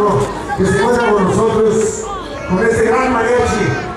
México que se encuentra con nosotros con este gran mariachi.